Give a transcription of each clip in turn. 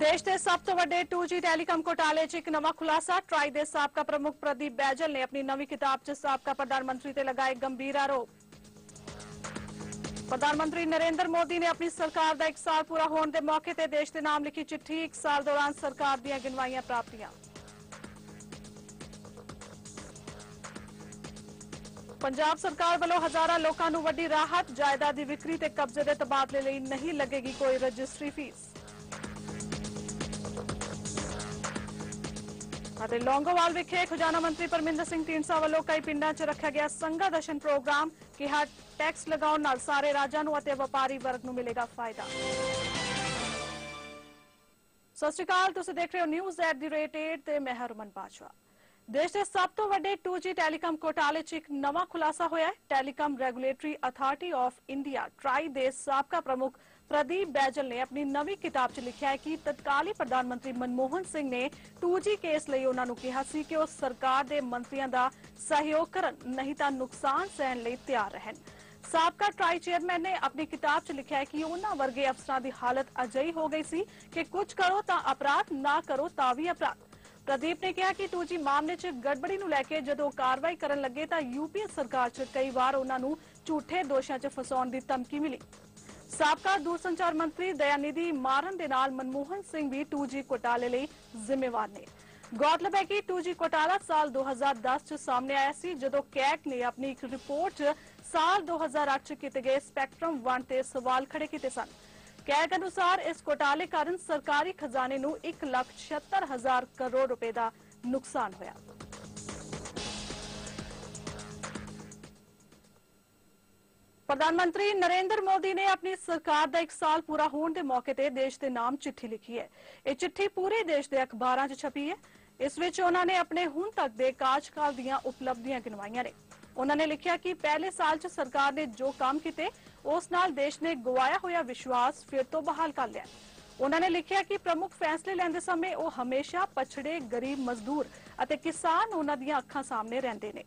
ਦੇਸ਼ ਦੇ ਸਭ ਤੋਂ ਵੱਡੇ 2G ਟੈਲੀਕਾਮ ਘੋਟਾਲੇ 'ਚ ਇੱਕ ਨਵਾਂ ਖੁਲਾਸਾ ਟਰਾਈ ਦੇ ਸਾਬਕਾ ਪ੍ਰਮੁੱਖ ਪ੍ਰਦੀਪ ਬੈਜਲ ਨੇ ਆਪਣੀ ਨਵੀਂ ਕਿਤਾਬ 'ਚ ਸਾਬਕਾ ਪ੍ਰਧਾਨ ਮੰਤਰੀ ਤੇ ਲਗਾਏ ਗੰਭੀਰ ਆਰੋਪ। ਪ੍ਰਧਾਨ ਮੰਤਰੀ ਨਰਿੰਦਰ ਮੋਦੀ ਨੇ ਆਪਣੀ ਸਰਕਾਰ ਦਾ ਇੱਕ ਸਾਲ ਪੂਰਾ ਹੋਣ ਦੇ ਮੌਕੇ ਤੇ ਦੇਸ਼ ਦੇ ਨਾਮ ਲਿਖੀ ਚਿੱਠੀ, ਇੱਕ ਸਾਲ ਦੌਰਾਨ ਸਰਕਾਰ ਦੀਆਂ ਗਿਣਵਾਈਆਂ ਪ੍ਰਾਪਤੀਆਂ। ਪੰਜਾਬ ਸਰਕਾਰ ਵੱਲੋਂ ਹਜ਼ਾਰਾਂ ਲੋਕਾਂ ਨੂੰ ਵੱਡੀ ਰਾਹਤ, ਜਾਇਦਾਦ ਦੀ ਵਿਕਰੀ ਤੇ ਕਬਜ਼ੇ ਦੇ ਤਬਾਦਲੇ ਲਈ ਨਹੀਂ ਲੱਗੇਗੀ ਕੋਈ ਰਜਿਸਟਰੀ ਫੀਸ। ਅਤੇ ਲੌਂਗੋਵਾਲ ਵਿਖੇ ਖਜ਼ਾਨਾ ਮੰਤਰੀ ਪਰਮਿੰਦਰ ਸਿੰਘ ਢੀਂਡਸਾ ਵੱਲੋਂ ਕਈ ਪਿੰਡਾਂ 'ਚ ਰੱਖਿਆ ਗਿਆ ਸੰਘਾ ਦਰਸ਼ਨ ਪ੍ਰੋਗਰਾਮ ਕਿਹਾ ਟੈਕਸ ਲਗਾਉਣ ਨਾਲ ਸਾਰੇ ਰਾਜਾਂ ਨੂੰ ਅਤੇ ਵਪਾਰੀ ਵਰਗ ਨੂੰ ਮਿਲੇਗਾ ਫਾਇਦਾ। ਸਤਿ ਸ਼੍ਰੀ ਅਕਾਲ, ਤੁਸੀਂ ਦੇਖ ਰਹੇ ਹੋ ਨਿਊਜ਼ ਐਟ ਦੀ ਰੇਟ 8 ਤੇ ਮੈਂ ਹਰਮਨ ਬਾਜਵਾ। ਦੇਸ਼ ਦੇ ਸਭ ਤੋਂ ਵੱਡੇ 2G ਟੈਲੀਕਾਮ ਘੋਟਾਲੇ 'ਚ ਇੱਕ ਨਵਾਂ ਖੁਲਾਸਾ ਹੋਇਆ ਹੈ। Telecom regulatory authority of India, TRAI ਦੇ ਸਾਬਕਾ ਪ੍ਰਮੁੱਖ ਪ੍ਰਦੀਪ ਬੈਜਲ ਨੇ ਆਪਣੀ ਨਵੀਂ ਕਿਤਾਬ 'ਚ ਲਿਖਿਆ ਹੈ ਕਿ ਤਤਕਾਲੀ ਪ੍ਰਧਾਨ ਮੰਤਰੀ ਮਨਮੋਹਨ ਸਿੰਘ ਨੇ 2G ਕੇਸ ਲਈ ਉਹਨਾਂ ਨੂੰ ਕਿਹਾ ਸੀ ਕਿ ਉਹ ਸਰਕਾਰ ਦੇ ਮੰਤਰੀਆਂ ਦਾ ਸਹਿਯੋਗ ਕਰਨ, ਨਹੀਂ ਤਾਂ ਨੁਕਸਾਨ ਸਹਿਣ ਲਈ ਤਿਆਰ ਰਹਿਣ। ਸਾਬਕਾ ਟਰਾਈ ਚੇਅਰਮੈਨ ਨੇ ਆਪਣੀ ਕਿਤਾਬ 'ਚ ਲਿਖਿਆ ਹੈ ਕਿ ਉਹਨਾਂ ਵਰਗੇ ਅਫਸਰਾਂ ਦੀ ਹਾਲਤ ਅਜਿਹੀ ਹੋ ਗਈ ਸੀ ਕਿ ਕੁਝ ਕਰੋ ਤਾਂ ਅਪਰਾਧ, ਨਾ ਕਰੋ ਤਾਂ ਵੀ ਅਪਰਾਧ। ਪ੍ਰਦੀਪ ਨੇ ਕਿਹਾ ਕਿ 2G ਮਾਮਲੇ 'ਚ ਗੜਬੜੀ ਨੂੰ ਲੈ ਕੇ ਜਦੋਂ ਕਾਰਵਾਈ ਕਰਨ ਲੱਗੇ ਤਾਂ ਯੂਪੀਏ ਸਰਕਾਰ 'ਚ ਕਈ ਵਾਰ ਉਹਨਾਂ ਨੂੰ ਝੂਠੇ ਦੋਸ਼ਾਂ 'ਚ ਫਸਾਉਣ ਦੀ ਧਮਕੀ ਮਿਲੀ। ਸਾਬਕਾ ਦੂਰਸੰਚਾਰ ਮੰਤਰੀ ਦਇਆਨਿਧੀ ਮਾਰਨ ਦੇ ਨਾਲ ਮਨਮੋਹਨ ਸਿੰਘ ਵੀ 2G ਘੋਟਾਲੇ ਲਈ ਜ਼ਿੰਮੇਵਾਰ ਨੇ। ਗੌਰਤਲਬ ਹੈ ਕਿ 2G ਘੋਟਾਲਾ ਸਾਲ 2010 ਚ ਸਾਹਮਣੇ ਆਇਆ ਸੀ ਜਦੋਂ ਕੈਕ ਨੇ ਆਪਣੀ ਇੱਕ ਰਿਪੋਰਟ 'ਚ ਸਾਲ 2008 ਚ ਕੀਤੇ ਗਏ ਸਪੈਕਟਰਮ ਵੰਡ ਤੇ ਸਵਾਲ ਖੜੇ ਕੀਤੇ ਸਨ। ਕੈਕ ਅਨੁਸਾਰ ਇਸ ਘੋਟਾਲੇ ਕਾਰਨ ਸਰਕਾਰੀ ਖਜ਼ਾਨੇ ਨੂੰ 1,76,000 ਕਰੋੜ ਰੁਪਏ ਦਾ ਨੁਕਸਾਨ ਹੋਇਆ। ਪ੍ਰਧਾਨ ਮੰਤਰੀ ਨਰਿੰਦਰ ਮੋਦੀ ਨੇ ਆਪਣੀ ਸਰਕਾਰ ਦਾ ਇੱਕ ਸਾਲ ਪੂਰਾ ਹੋਣ ਦੇ ਮੌਕੇ ਤੇ ਦੇਸ਼ ਦੇ ਨਾਮ ਚਿੱਠੀ ਲਿਖੀ ਹੈ। ਇਹ ਚਿੱਠੀ ਪੂਰੇ ਦੇਸ਼ ਦੇ ਅਖਬਾਰਾਂ 'ਚ ਛਪੀ ਹੈ। ਇਸ ਵਿੱਚ ਉਹਨਾਂ ਨੇ ਆਪਣੇ ਹੁਣ ਤੱਕ ਦੇ ਕਾਰਜਕਾਲ ਦੀਆਂ ਉਪਲਬਧੀਆਂ ਗਿਣਵਾਈਆਂ ਨੇ। ਉਹਨਾਂ ਨੇ ਲਿਖਿਆ ਕਿ ਪਹਿਲੇ ਸਾਲ 'ਚ ਸਰਕਾਰ ਨੇ ਜੋ ਕੰਮ ਕੀਤੇ, ਉਸ ਨਾਲ ਦੇਸ਼ ਨੇ ਗਵਾਇਆ ਹੋਇਆ ਵਿਸ਼ਵਾਸ ਫਿਰ ਤੋਂ ਬਹਾਲ ਕਰ ਲਿਆ। ਉਹਨਾਂ ਨੇ ਲਿਖਿਆ ਕਿ ਪ੍ਰਮੁੱਖ ਫੈਸਲੇ ਲੈਂਦੇ ਸਮੇਂ ਉਹ ਹਮੇਸ਼ਾ ਪਛੜੇ, ਗਰੀਬ, ਮਜ਼ਦੂਰ ਅਤੇ ਕਿਸਾਨ ਉਹਨਾਂ ਦੀਆਂ ਅੱਖਾਂ ਸਾਹਮਣੇ ਰਹਿੰਦੇ ਨੇ।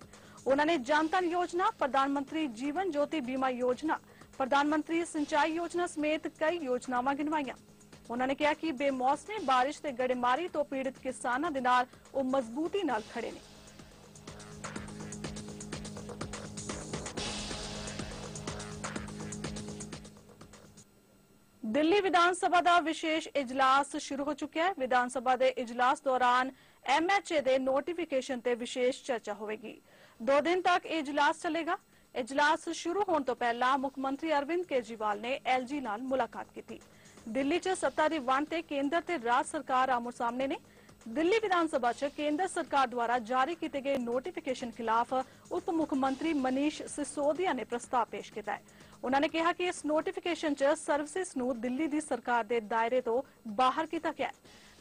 ਉਹਨਾਂ ਨੇ ਜਨਧਨ ਯੋਜਨਾ, ਪ੍ਰਧਾਨ ਮੰਤਰੀ ਜੀਵਨ ਜੋਤੀ ਬੀਮਾ ਯੋਜਨਾ, ਪ੍ਰਧਾਨ ਮੰਤਰੀ ਸਿੰਚਾਈ ਯੋਜਨਾ ਸਮੇਤ ਕਈ ਯੋਜਨਾਵਾਂ ਗਿਣਵਾਈਆਂ। ਉਹਨਾਂ ਨੇ ਕਿਹਾ ਕਿ ਬੇਮੌਸਮੀ ਬਾਰਿਸ਼ ਤੇ ਗੜੇਮਾਰੀ ਤੋਂ ਪੀੜਤ ਕਿਸਾਨਾਂ ਦੇ ਨਾਲ ਉਹ ਮਜ਼ਬੂਤੀ ਨਾਲ ਖੜੇ ਨੇ। ਦਿੱਲੀ ਵਿਧਾਨ ਸਭਾ ਦਾ ਵਿਸ਼ੇਸ਼ ਇਜਲਾਸ ਸ਼ੁਰੂ ਹੋ ਚੁੱਕਿਆ ਹੈ। ਵਿਧਾਨ ਸਭਾ ਦੇ ਇਜਲਾਸ ਦੌਰਾਨ ਐਮਐਚਏ ਦੇ ਨੋਟੀਫਿਕੇਸ਼ਨ ਤੇ ਵਿਸ਼ੇਸ਼ ਚਰਚਾ ਹੋਵੇਗੀ। ਦੋ ਦਿਨ ਤੱਕ ਇਹ ਇਜਲਾਸ ਚੱਲੇਗਾ। ਇਜਲਾਸ ਸ਼ੁਰੂ ਹੋਣ ਤੋਂ ਪਹਿਲਾਂ ਮੁੱਖ ਮੰਤਰੀ ਅਰਵਿੰਦ ਕੇਜਰੀਵਾਲ ਨੇ ਐਲਜੀ ਨਾਲ ਮੁਲਾਕਾਤ ਕੀਤੀ। ਦਿੱਲੀ 'ਚ ਸੱਤਾ ਦੀ ਵੰਡ ਤੇ ਕੇਂਦਰ ਤੇ ਰਾਜ ਸਰਕਾਰ ਆਮੋ ਸਾਹਮਣੇ ਨੇ। ਦਿੱਲੀ ਵਿਧਾਨ ਸਭਾ 'ਚ ਕੇਂਦਰ ਸਰਕਾਰ ਦੁਆਰਾ ਜਾਰੀ ਕੀਤੇ ਗਏ ਨੋਟੀਫਿਕੇਸ਼ਨ ਖਿਲਾਫ ਉਪ ਮੁੱਖ ਮੰਤਰੀ ਮਨੀਸ਼ ਸਿਸੋਦੀਆ ਨੇ ਪ੍ਰਸਤਾਵ ਪੇਸ਼ ਕੀਤਾ ਹੈ। ਉਹਨਾਂ ਨੇ ਕਿਹਾ ਕਿ ਇਸ ਨੋਟੀਫਿਕੇਸ਼ਨ 'ਚ ਸਰਵਿਸਿਜ਼ ਨੂੰ ਦਿੱਲੀ ਦੀ ਸਰਕਾਰ ਦੇ ਦਾਇਰੇ ਤੋਂ ਬਾਹਰ ਕੀਤਾ ਗਿਆ ਹੈ।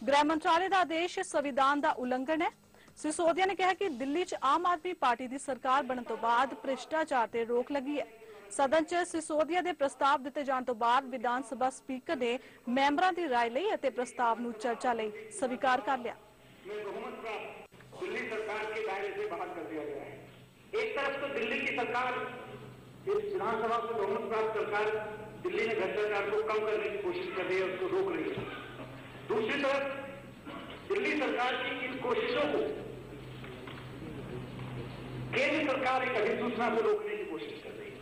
ਗ੍ਰਹਿ ਮੰਤਰਾਲੇ ਦਾ ਆਦੇਸ਼ ਸੰਵਿਧਾਨ ਦਾ ਉਲੰਘਣ ਹੈ। ਸਿਸੋਦੀਆ ਨੇ ਕਿਹਾ ਕਿ ਦਿੱਲੀ 'ਚ ਆਮ ਆਦਮੀ ਪਾਰਟੀ ਦੀ ਸਰਕਾਰ ਬਣਨ ਤੋਂ ਬਾਅਦ ਭ੍ਰਿਸ਼ਟਾਚਾਰ ਤੇ ਰੋਕ ਲੱਗੀ ਹੈ ਸਦਨ 'ਚ ਸਿਸੋਦੀਆ ਦੇ ਪ੍ਰਸਤਾਵ ਦਿੱਤੇ ਜਾਣ ਤੋਂ ਬਾਅਦ ਵਿਧਾਨ ਸਭਾ ਸਪੀਕਰ ਨੇ ਮੈਂਬਰਾਂ ਦੀ رائے ਲਈ ਅਤੇ ਪ੍ਰਸਤਾਵ ਨੂੰ ਚਰਚਾ ਲਈ ਸਵੀਕਾਰ ਕਰ ਲਿਆ में बहुमत प्राप्त दिल्ली सरकार के दायरे से बाहर कर दिया गया है एक तरफ तो दिल्ली की सरकार इस विधानसभा से बहुमत प्राप्त सरकार दिल्ली में भ्रष्टाचार को कम करने की कोशिश कर रही है उसको रोक रही है दूसरी तरफ दिल्ली सरकार की इन कोशिशों को सरकार एक अधिसूचना को रोकने की कोशिश कर रही है।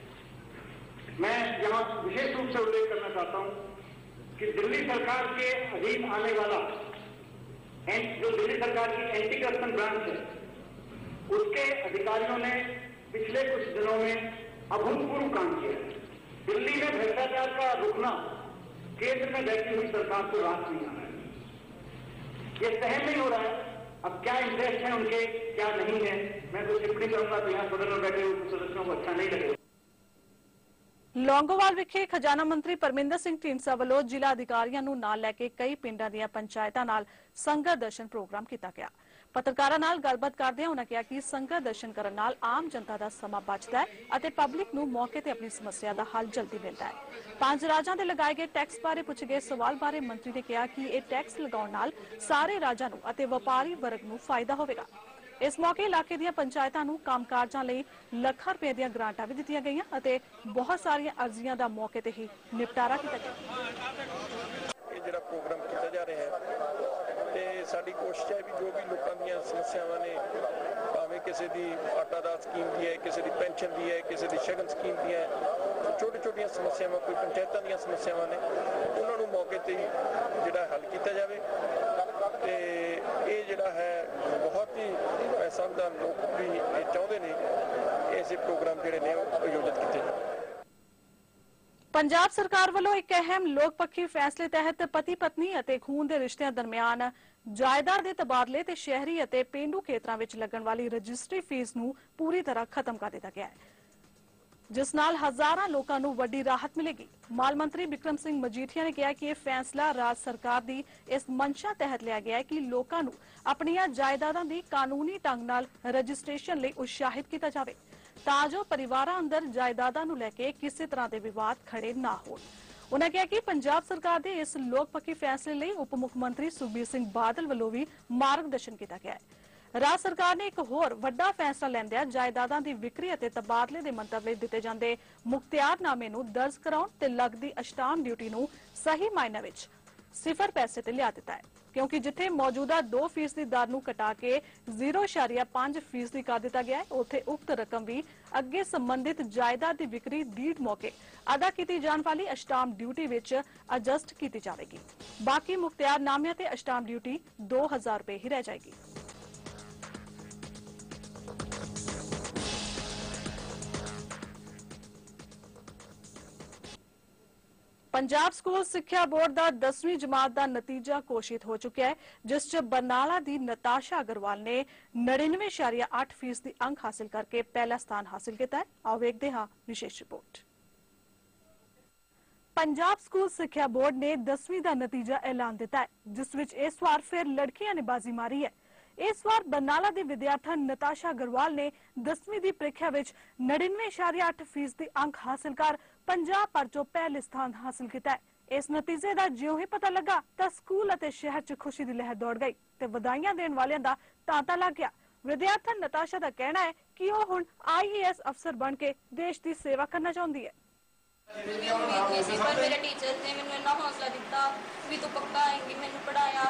मैं यहाँ विशेष रूप से उल्लेख करना चाहता हूँ कि दिल्ली सरकार के अधीन आने वाला जो दिल्ली सरकार की एंटी करप्शन ब्रांच है, उसके अधिकारियों ने पिछले कुछ दिनों में अभूतपूर्व काम किया है। दिल्ली में भ्रष्टाचार का रुकना केंद्र में बैठी हुई सरकार को राहत नहीं आ रहा है। ये सहन नहीं हो रहा है। अब क्या इंटरेस्ट है उनके क्या नहीं है मैं तो टिप्पणी करूंगा तो यहाँ सदन में बैठे हुए सदस्यों को अच्छा नहीं लगेगा ਲੌਂਗੋਵਾਲ ਵਿਖੇ ਖਜ਼ਾਨਾ ਮੰਤਰੀ ਪਰਮਿੰਦਰ ਸਿੰਘ ਢੀਂਡਸਾ ਵੱਲੋਂ ਜ਼ਿਲ੍ਹਾ ਅਧਿਕਾਰੀਆਂ ਨੂੰ ਨਾਲ ਲੈ ਕੇ ਕਈ ਪਿੰਡਾਂ ਦੀਆਂ ਪੰਚਾਇਤਾਂ ਨਾਲ ਸੰਗਤ ਦਰਸ਼ਨ ਪ੍ਰੋਗਰਾਮ ਕੀਤਾ ਗਿਆ ਪੱਤਰਕਾਰਾਂ ਨਾਲ ਗੱਲਬਾਤ ਕਰਦਿਆਂ ਉਹਨਾਂ ਕਿਹਾ ਕਿ ਸੰਗਤ ਦਰਸ਼ਨ ਕਰਨ ਨਾਲ ਆਮ ਜਨਤਾ ਦਾ ਸਮਾਂ ਬਚਦਾ ਹੈ ਅਤੇ ਪਬਲਿਕ ਨੂੰ ਮੌਕੇ ਤੇ ਆਪਣੀ ਸਮੱਸਿਆ ਦਾ ਹੱਲ ਜਲਦੀ ਮਿਲਦਾ ਹੈ। ਪੰਜ ਰਾਜਾਂ ਦੇ ਲਗਾਏ ਗਏ ਟੈਕਸ ਬਾਰੇ ਪੁੱਛੇ ਗਏ ਸਵਾਲ ਬਾਰੇ ਮੰਤਰੀ ਨੇ ਕਿਹਾ ਕਿ ਇਹ ਟੈਕਸ ਲਗਾਉਣ ਨਾਲ ਸਾਰੇ ਰਾਜਾਂ ਨੂੰ ਅਤੇ ਵਪਾਰੀ ਵਰਗ ਨੂੰ ਫਾਇਦਾ ਹੋਵੇਗਾ। ਇਸ ਮੌਕੇ ਇਲਾਕੇ ਦੀਆਂ ਪੰਚਾਇਤਾਂ ਨੂੰ ਕੰਮਕਾਜਾਂ ਲਈ ਲੱਖਾਂ ਰੁਪਏ ਦੀਆਂ ਗ੍ਰਾਂਟਾਂ ਵੀ ਦਿੱਤੀਆਂ ਗਈਆਂ ਅਤੇ ਬਹੁਤ ਸਾਰੀਆਂ ਅਰਜ਼ੀਆਂ ਦਾ ਮੌਕੇ ਤੇ ਹੀ ਨਿਪਟਾਰਾ ਕੀਤਾ ਗਿਆ। ਇਹ ਜਿਹੜਾ ਪ੍ਰੋਗਰਾਮ ਕੀਤਾ ਜਾ ਰਿਹਾ ਹੈ ਤੇ ਸਾਡੀ ਕੋਸ਼ਿਸ਼ ਹੈ ਵੀ ਜੋ ਵੀ ਲੋਕਾਂ ਦੀਆਂ ਸਮੱਸਿਆਵਾਂ ਨੇ, ਭਾਵੇਂ ਕਿਸੇ ਦੀ ਆਟਾ ਦਾ ਸਕੀਮ ਦੀ ਹੈ, ਕਿਸੇ ਦੀ ਪੈਨਸ਼ਨ ਦੀ ਹੈ, ਕਿਸੇ ਦੀ ਸ਼ਗਨ ਸਕੀਮ ਦੀ ਹੈ ਛੋਟੀ ਛੋਟੀਆਂ ਸਮੱਸਿਆਵਾਂ, ਕੋਈ ਪੰਚਾਇਤਾਂ ਦੀਆਂ ਸਮੱਸਿਆਵਾਂ ਨੇ, ਉਹਨਾਂ ਨੂੰ ਮੌਕੇ ਤੇ ਹੀ ਜਿਹੜਾ ਹੱਲ ਕੀਤਾ ਜਾਵੇ। ਤੇ ਇਹ ਜਿਹੜਾ ਹੈ, ਬਹੁਤ ਹੀ ਮੈਂ ਸਮਝਦਾ ਲੋਕ ਵੀ ਇਹ ਚਾਹੁੰਦੇ ਨੇ ਕਿ ਐਸੇ ਪ੍ਰੋਗਰਾਮ ਜਿਹੜੇ ਨੇ ਉਹ ਆਯੋਜਿਤ ਕੀਤੇ ਜਾਣ। ਪੰਜਾਬ ਸਰਕਾਰ ਵੱਲੋਂ ਇੱਕ ਅਹਿਮ ਲੋਕ ਪੱਖੀ ਫੈਸਲੇ ਤਹਿਤ ਪਤੀ ਪਤਨੀ ਅਤੇ ਖੂਨ ਦੇ ਰਿਸ਼ਤਿਆਂ ਦਰਮਿਆਨ ਜਾਇਦਾਦ ਦੇ ਤਬਾਦਲੇ ਤੇ ਸ਼ਹਿਰੀ ਅਤੇ ਪੇਂਡੂ ਖੇਤਰਾਂ ਵਿੱਚ ਲੱਗਣ ਵਾਲੀ ਰਜਿਸਟਰੀ ਫੀਸ ਨੂੰ ਪੂਰੀ ਤਰ੍ਹਾਂ ਖਤਮ ਕਰ ਦਿੱਤਾ ਗਿਆ ਹੈ। ਜਿਸ ਨਾਲ ਹਜ਼ਾਰਾਂ ਲੋਕਾਂ ਨੂੰ ਵੱਡੀ ਰਾਹਤ ਮਿਲੇਗੀ। ਮਾਲ ਮੰਤਰੀ ਵਿਕਰਮ ਸਿੰਘ ਮਜੀਠੀਆ ਨੇ ਕਿਹਾ ਕਿ ਇਹ ਫੈਸਲਾ ਰਾਜ ਸਰਕਾਰ ਦੀ ਇਸ ਮਨਸ਼ਾ ਤਹਿਤ ਲਿਆ ਗਿਆ ਹੈ ਕਿ ਲੋਕਾਂ ਨੂੰ ਆਪਣੀਆਂ ਜਾਇਦਾਦਾਂ ਦੀ ਕਾਨੂੰਨੀ ਢੰਗ ਨਾਲ ਰਜਿਸਟ੍ਰੇਸ਼ਨ ਲਈ ਉਤਸ਼ਾਹਿਤ ਕੀਤਾ ਜਾਵੇ। ਤਾਂ ਜੋ ਪਰਿਵਾਰਾਂ ਅੰਦਰ ਜਾਇਦਾਦਾਂ ਨੂੰ ਲੈ ਕੇ ਕਿਸੇ ਤਰ੍ਹਾਂ ਦੇ ਵਿਵਾਦ ਖੜੇ ਨਾ ਹੋਣ। ਉਨ੍ਹਾਂ ਕਿਹਾ ਕਿ ਪੰਜਾਬ ਸਰਕਾਰ ਦੇ ਇਸ ਲੋਕਪੱਖੀ ਫੈਸਲੇ ਲਈ ਉਪ ਮੁੱਖ ਮੰਤਰੀ ਸੁਖਬੀਰ ਸਿੰਘ ਬਾਦਲ ਵੱਲੋਂ ਵੀ ਮਾਰਗਦਰਸ਼ਨ ਕੀਤਾ ਗਿਆ ਹੈ। ਰਾਜ ਸਰਕਾਰ ਨੇ ਇੱਕ ਹੋਰ ਵੱਡਾ ਫੈਸਲਾ ਲੈਂਦਿਆਂ ਜਾਇਦਾਦਾਂ ਦੀ ਵਿਕਰੀ ਅਤੇ ਤਬਾਦਲੇ ਦੇ ਮੰਤਵ ਲਈ ਦਿੱਤੇ ਜਾਂਦੇ ਮੁਖਤਿਆਰਨਾਮੇ ਨੂੰ ਦਰਜ ਕਰਾਉਣ ਤੇ ਲੱਗਦੀ ਅਸ਼ਟਾਮ ਡਿਊਟੀ ਨੂੰ ਸਹੀ ਮਾਇਨੇ ਵਿੱਚ ਸਿਫਰ ਪੈਸੇ ਤੇ ਲਿਆ ਦਿੱਤਾ ਹੈ। ਕਿਉਂਕਿ ਜਿੱਥੇ ਮੌਜੂਦਾ 2% ਦੀ ਦਰ ਨੂੰ ਘਟਾ ਕੇ 0.5% ਦੀ ਕਰ ਦਿੱਤਾ ਗਿਆ ਹੈ, ਉੱਥੇ ਉਕਤ ਰਕਮ ਵੀ ਅੱਗੇ ਸੰਬੰਧਿਤ ਜਾਇਦਾਦ ਦੀ ਵਿਕਰੀ ਡੀਡ ਮੌਕੇ ਅਦਾ ਕੀਤੀ ਜਾਣ ਵਾਲੀ ਅਸ਼ਟਾਮ ਡਿਊਟੀ ਵਿੱਚ ਐਡਜਸਟ ਕੀਤੀ ਜਾਵੇਗੀ। ਬਾਕੀ ਮੁਖਤਿਆਰਨਾਮਿਆਂ ਤੇ ਅਸ਼ਟਾਮ ਡਿਊਟੀ 2000 ਰੁਪਏ ਹੀ ਰਹਿ ਜਾਏਗੀ। ਪੰਜਾਬ ਸਕੂਲ ਸਿੱਖਿਆ ਬੋਰਡ ਦਾ 10ਵੀਂ ਜਮਾਤ ਦਾ ਨਤੀਜਾ ਘੋਸ਼ਿਤ ਹੋ ਚੁੱਕਿਆ ਹੈ, ਜਿਸ 'ਚ ਬਰਨਾਲਾ ਦੀ ਨਤਾਸ਼ਾ ਅਗਰਵਾਲ ਨੇ 99.8% ਦੀ ਅੰਕ ਹਾਸਿਲ ਕਰਕੇ ਪਹਿਲਾ ਸਥਾਨ ਹਾਸਿਲ ਕੀਤਾ ਹੈ। ਆਓ ਵੇਖਦੇ ਹਾਂ ਵਿਸ਼ੇਸ਼ ਰਿਪੋਰਟ। ਪੰਜਾਬ ਸਕੂਲ ਸਿੱਖਿਆ ਬੋਰਡ ਨੇ 10ਵੀਂ ਦਾ ਨਤੀਜਾ ਐਲਾਨ ਦਿੱਤਾ ਹੈ, ਜਿਸ ਵਿੱਚ ਇਸ ਵਾਰ ਫਿਰ ਲੜਕੀਆਂ ਨੇ ਬਾਜ਼ੀ ਮਾਰੀ ਹੈ। ਇਸ ਵਾਰ ਬਰਨਾਲਾ ਦੇ ਵਿਦਿਆਰਥਣ ਨਤਾਸ਼ਾ ਅਗਰਵਾਲ ਨੇ 10ਵੀਂ ਦੀ ਪ੍ਰੀਖਿਆ ਵਿੱਚ 99.8% ਦੀ ਅੰਕ ਹਾਸਲ ਕਰ ਪੰਜਾਬ ਭਰ ਚੋਂ ਪਹਿਲੇ ਸਥਾਨ ਹਾਸਲ ਕੀਤਾ ਹੈ। ਇਸ ਨਤੀਜੇ ਦਾ ਜਿਉਂ ਹੀ ਪਤਾ ਲੱਗਾ ਤਾਂ ਸਕੂਲ ਅਤੇ ਸ਼ਹਿਰ 'ਚ ਖੁਸ਼ੀ ਦੀ ਲਹਿਰ ਦੌੜ ਗਈ ਤੇ ਵਧਾਈਆਂ ਦੇਣ ਵਾਲਿਆਂ ਦਾ ਤਾਂਤਾ ਲੱਗ ਗਿਆ। ਵਿਦਿਆਰਥਣ ਨਤਾਸ਼ਾ ਦਾ ਕਹਿਣਾ ਹੈ ਕਿ ਉਹ ਹੁਣ ਆਈਏਐਸ ਅਫਸਰ ਬਣ ਕੇ ਦੇਸ਼ ਦੀ ਸੇਵਾ ਕਰਨਾ ਚਾਹੁੰਦੀ ਹੈ। ਮੈਨੂੰ ਟੀਚਰ ਨੇ ਮੈਨੂੰ ਇੰਨਾ ਹੌਸਲਾ ਦਿੱਤਾ ਵੀ ਤੂੰ ਪੱਕਾ ਆਏਂਗੀ, ਮੈਨੂੰ ਪੜਾਇਆ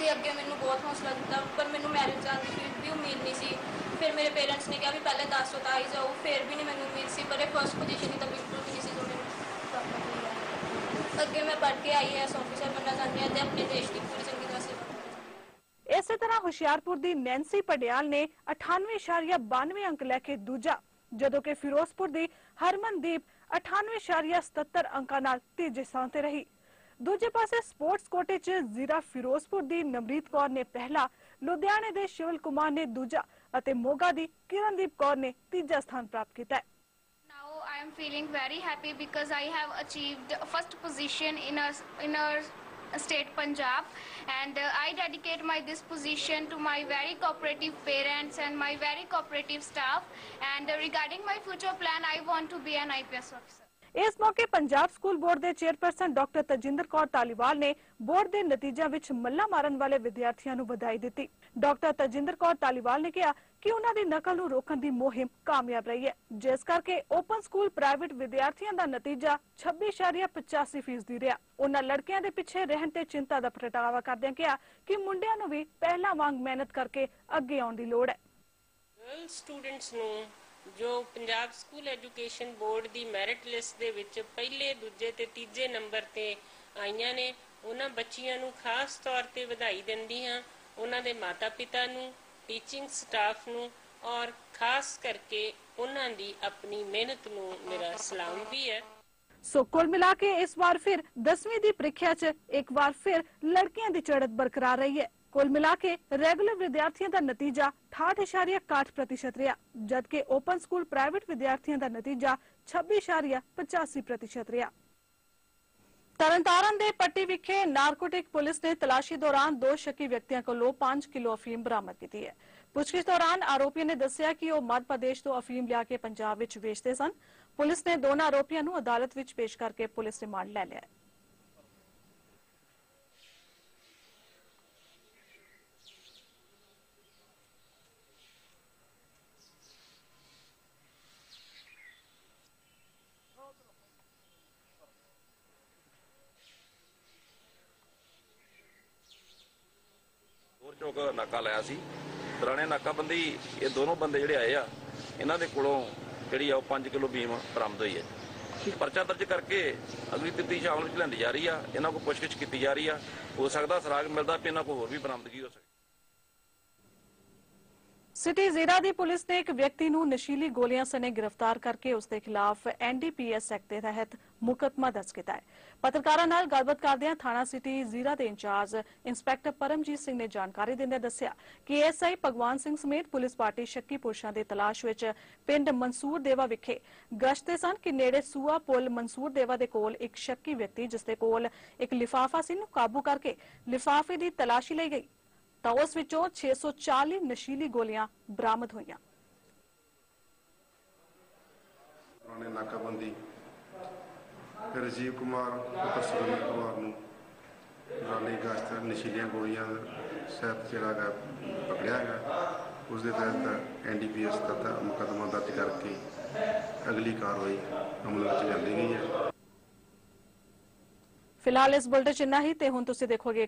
ਤੇ ਅੱਗੇ ਮੈਨੂੰ ਬਹੁਤ ਹੌਸਲਾ ਦਿੱਤਾ। ਪਰ ਮੈਨੂੰ ਮੈਰਿਟ ਜਾਣ ਦੀ ਫਿਰ ਵੀ ਉਮੀਦ ਨਹੀਂ ਸੀ। ਫਿਰ ਮੇਰੇ ਪੇਰੈਂਟਸ ਨੇ ਕਿਹਾ ਵੀ ਪਹਿਲੇ 10 ਤਾਂ ਆਈ ਜਾਓ। ਫਿਰ ਵੀ ਨਹੀਂ ਮੈਨੂੰ ਉਮੀਦ ਸੀ, ਪਰ ਇਹ ਫਸਟ ਪੋਜੀਸ਼ਨ ਹੀ ਤਾਂ ਬਿਲਕੁਲ ਵੀ ਨਹੀਂ ਸੀ ਜੋ ਮੈਨੂੰ ਪ੍ਰਾਪਤ ਹੋਈ ਹੈ ਅੱਗੇ ਮੈਂ ਪੜ੍ਹ ਕੇ ਆਈਐਸ ਆਫੀਸਰ ਬਣਨਾ ਚਾਹੁੰਦੀ ਹਾਂ ਤੇ ਆਪਣੇ ਦੇਸ਼ ਦੀ ਪੂਰੀ ਚੰਗੀ ਤਰ੍ਹਾਂ ਸੇਵਾ ਇਸੇ ਤਰ੍ਹਾਂ ਹੁਸ਼ਿਆਰਪੁਰ ਦੀ ਨੈਂਸੀ ਪਟਿਆਲ ਨੇ 98.92 ਅੰਕ ਲੈ ਕੇ ਦੂਜਾ, ਜਦੋਂ ਕਿ ਫਿਰੋਜ਼ਪੁਰ ਦੀ ਹਰਮਨਦੀਪ 98.77 ਅੰਕਾਂ ਨਾਲ ਤੀਜੇ ਸਥਾਨ ਤੇ ਰਹੀ। ਦੂਜੇ ਪਾਸੇ ਸਪੋਰਟਸ ਕੋਟੇ 'ਚ ਜ਼ਿਲ੍ਹਾ ਫਿਰੋਜ਼ਪੁਰ ਦੀ ਨਮਰੀਤ ਕੌਰ ਨੇ ਪਹਿਲਾ ਲੁਧਿਆਣੇ ਦੇ ਸ਼ਿਵਲ ਕੁਮਾਰ ਨੇ ਦੂਜਾ ਅਤੇ ਮੋਗਾ ਦੀ ਕਿਰਨਦੀਪ ਕੌਰ ਨੇ ਤੀਜਾ ਸਥਾਨ ਪ੍ਰਾਪਤ ਕੀਤਾ ਹੈ Now I am feeling very happy because I have achieved first position in a in a state Punjab and uh, I dedicate my this position to my very cooperative parents and my very cooperative staff and uh, regarding my future plan I want to be an IPS officer. ਇਸ ਮੌਕੇ Punjab school board ਦੇ chairperson doctor Tajinder Kaur Taliwal ਨੇ board ਦੇ ਨਤੀਜਿਆਂ ਵਿੱਚ ਮੱਲਾ ਮਾਰਨ ਵਾਲੇ ਵਿਦਿਆਰਥੀਆਂ ਨੂੰ ਵਧਾਈ ਦਿੱਤੀ। ਡਾਕਟਰ ਤਜਿੰਦਰ ਕੌਰ ਤਾਲੀਵਾਲ ਨੇ ਕਿਹਾ ਕਿ ਉਹਨਾਂ ਦੀ ਨਕਲ ਨੂੰ ਰੋਕਣ ਦੀ ਮੁਹਿੰਮ ਕਾਮਯਾਬ ਰਹੀ ਹੈ, ਜਿਸ ਕਰਕੇ ਓਪਨ ਸਕੂਲ ਪ੍ਰਾਈਵੇਟ ਵਿਦਿਆਰਥੀਆਂ ਦਾ ਨਤੀਜਾ 26.85% ਰਿਹਾ। ਉਹਨਾਂ ਲੜਕੀਆਂ ਦੇ ਪਿੱਛੇ ਰਹਿਣ ਤੇ ਚਿੰਤਾ ਦਾ ਪ੍ਰਗਟਾਵਾ ਕਰਦਿਆਂ ਕਿਹਾ ਕਿ ਮੁੰਡਿਆਂ ਨੂੰ ਵੀ ਪਹਿਲਾਂ ਵਾਂਗ ਮਿਹਨਤ ਕਰਕੇ ਅੱਗੇ ਆਉਣ ਦੀ ਲੋੜ ਹੈ। ਗਰਲ ਸਟੂਡੈਂਟਸ ਨੂੰ ਜੋ ਪੰਜਾਬ ਸਕੂਲ ਐਜੂਕੇਸ਼ਨ ਬੋਰਡ ਦੀ ਮੈਰਿਟ ਲਿਸਟ ਦੇ ਵਿੱਚ ਪਹਿਲੇ, ਦੂਜੇ ਤੇ ਤੀਜੇ ਨੰਬਰ ਤੇ ਆਈਆਂ ਨੇ, ਉਹਨਾਂ ਬੱਚੀਆਂ ਨੂੰ ਖਾਸ ਤੌਰ ਤੇ ਵਧਾਈ ਦਿੰਦੀ ਹਾਂ, ਉਹਨਾਂ ਦੇ ਮਾਤਾ-ਪਿਤਾ ਨੂੰ ਟੀਚਿੰਗ ਸਟਾਫ ਨੂੰ ਔਰ ਖਾਸ ਕਰਕੇ ਉਹਨਾਂ ਦੀ ਆਪਣੀ ਮਿਹਨਤ ਨੂੰ ਮੇਰਾ ਸਲਾਮ ਵੀ ਹੈ। ਸੋ ਕੁੱਲ ਮਿਲਾ ਕੇ ਇਸ ਵਾਰ ਫਿਰ 10ਵੀਂ ਦੀ ਪ੍ਰੀਖਿਆ 'ਚ ਇੱਕ ਵਾਰ ਫਿਰ ਲੜਕੀਆਂ ਦੀ ਚੜ੍ਹਤ ਬਰਕਰਾਰ ਰਹੀ ਹੈ। ਕੁੱਲ ਮਿਲਾ ਕੇ ਰੈਗੂਲਰ ਵਿਦਿਆਰਥੀਆਂ ਦਾ ਨਤੀਜਾ 68.61% ਰਿਹਾ, ਜਦਕਿ ਓਪਨ ਸਕੂਲ ਪ੍ਰਾਈਵੇਟ ਵਿਦਿਆਰਥੀਆਂ ਦਾ ਨਤੀਜਾ 26.85% ਰਿਹਾ। ਤਰਨਤਾਰਨ ਦੇ ਪੱਟੀ ਵਿਖੇ ਨਾਰਕੋਟਿਕ ਪੁਲਿਸ ਨੇ ਤਲਾਸ਼ੀ ਦੌਰਾਨ ਦੋ ਸ਼ੱਕੀ ਵਿਅਕਤੀਆਂ ਕੋਲੋਂ 5 ਕਿਲੋ ਅਫੀਮ ਬਰਾਮਦ ਕੀਤੀ ਹੈ। ਪੁੱਛਗਿੱਛ ਦੌਰਾਨ ਆਰੋਪੀਆਂ ਨੇ ਦੱਸਿਆ ਕਿ ਉਹ ਮੱਧ ਪ੍ਰਦੇਸ਼ ਤੋਂ ਅਫੀਮ ਲਿਆ ਕੇ ਪੰਜਾਬ ਵਿੱਚ ਵੇਚਦੇ ਸਨ। ਪੁਲਿਸ ਨੇ ਦੋਨਾਂ ਆਰੋਪੀਆਂ ਨੂੰ ਅਦਾਲਤ ਵਿੱਚ ਪੇਸ਼ ਕਰਕੇ ਪੁਲਿਸ ਰਿਮਾਂਡ ਲੈ ਲਿਆ ਹੈ। ਚੌਕ ਨਾਕਾ ਲਾਇਆ ਸੀ। ਦੌਰਾਨੇ ਨਾਕਾਬੰਦੀ, ਇਹ ਦੋਨੋਂ ਬੰਦੇ ਜਿਹੜੇ ਆਏ ਆ, ਇਹਨਾਂ ਦੇ ਕੋਲੋਂ ਜਿਹੜੀ ਆ ਉਹ 5 ਕਿਲੋ ਬੀਮ ਬਰਾਮਦ ਹੋਈ ਹੈ। ਪਰਚਾ ਦਰਜ ਕਰਕੇ ਅਗਲੀ ਤਫਤੀਸ਼ ਅਮਲ ਵਿੱਚ ਲੈਂਦੀ ਜਾ ਰਹੀ ਆ। ਇਹਨਾਂ ਕੋਲ ਪੁੱਛਗਿੱਛ ਕੀਤੀ ਜਾ ਰਹੀ ਆ। ਹੋ ਸਕਦਾ ਸਰਾਗ ਮਿਲਦਾ ਵੀ ਇਹਨਾਂ ਕੋਲ ਹੋਰ ਵੀ ਬਰਾਮਦਗੀ ਹੋ ਸਕਦੀ ਸਿਟੀ ਜ਼ੀਰਾ ਦੀ ਪੁਲਿਸ ਨੇ ਇੱਕ ਵਿਅਕਤੀ ਨੂੰ ਨਸ਼ੀਲੀ ਗੋਲੀਆਂ ਸਣੇ ਗ੍ਰਿਫਤਾਰ ਕਰਕੇ ਉਸ ਦੇ ਖਿਲਾਫ ਐਨਡੀਪੀਐਸ ਐਕਟ ਦੇ ਤਹਿਤ ਮੁਕੱਦਮਾ ਦਰਜ ਕੀਤਾ ਹੈ। ਪੱਤਰਕਾਰਾਂ ਨਾਲ ਗੱਲਬਾਤ ਕਰਦਿਆਂ ਥਾਣਾ ਸਿਟੀ ਜ਼ੀਰਾ ਦੇ ਇੰਚਾਰਜ ਇੰਸਪੈਕਟਰ ਪਰਮਜੀਤ ਸਿੰਘ ਨੇ ਜਾਣਕਾਰੀ ਦਿੰਦਿਆਂ ਦੱਸਿਆ ਕਿ ਐਸਆਈ ਭਗਵਾਨ ਸਿੰਘ ਸਮੇਤ ਪੁਲਿਸ ਪਾਰਟੀ ਸ਼ੱਕੀ ਪੁਰਸ਼ਾਂ ਦੀ ਤਲਾਸ਼ ਵਿੱਚ ਪਿੰਡ ਮਨਸੂਰ ਦੇਵਾ ਵਿਖੇ ਗਸ਼ਤੇ ਸਨ ਕਿ ਨੇੜੇ ਸੂਆ ਪੁਲ ਮਨਸੂਰ ਦੇਵਾ ਦੇ ਕੋਲ ਇੱਕ ਸ਼ੱਕੀ ਵਿਅਕਤੀ, ਜਿਸ ਦੇ ਕੋਲ ਇੱਕ ਲਿਫਾਫਾ ਸੀ, ਨੂੰ ਕਾਬੂ ਕਰਕੇ ਲਿਫਾਫੇ ਦੀ ਤਲਾਸ਼ੀ ਲਈ ਗਈ। ਤਾਂ ਉਸ ਵਿੱਚੋਂ 640 ਨਸ਼ੀਲੀ ਗੋਲੀਆਂ ਬਰਾਮਦ ਹੋਈਆਂ। ਪੁਰਾਣੇ ਨਾਕਾਬੰਦੀ ਰਜੀਵ ਕੁਮਾਰ ਪੁੱਤਰ ਸੁਰਿੰਦਰ ਕੁਮਾਰ ਨੂੰ ਰਾਨੀ ਗਸ਼ਤ ਨਸ਼ੀਲੀਆਂ ਗੋਲੀਆਂ ਸਹਿਤ ਜਿਹੜਾ ਗਾ ਪਕੜਿਆ ਗਿਆ। ਉਸ ਦੇ ਤਹਿਤ ਐਨਡੀਪੀਐਸ ਦਾ ਮੁਕੱਦਮਾ ਦਰਜ ਕਰਕੇ ਅਗਲੀ ਕਾਰਵਾਈ ਅਮਲ ਵਿੱਚ ਲਿਆਂਦੀ ਗਈ ਹੈ। ਫਿਲਹਾਲ ਇਸ ਬੁਲਟਨ ਚ ਇੰਨਾ ਹੀ ਤੇ ਹੁਣ ਤੁਸੀਂ ਦੇਖੋਗੇ